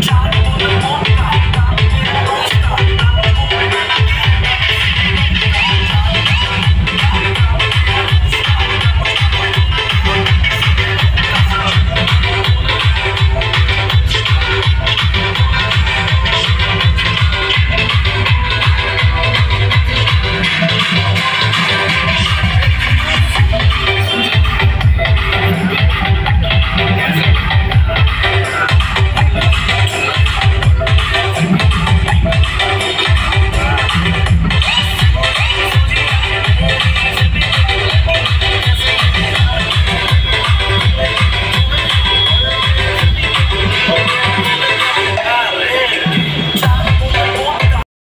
Got it.